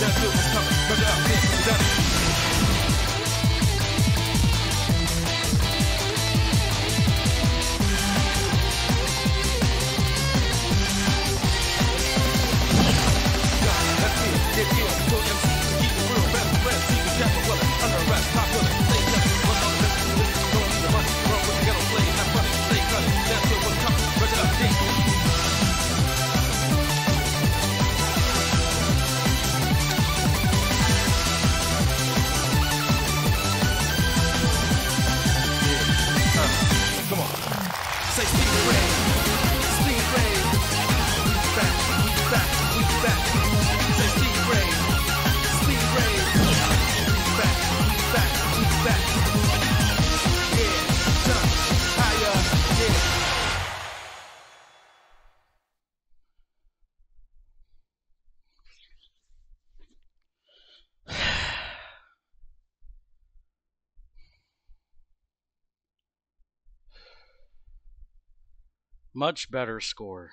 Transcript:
That's much better score.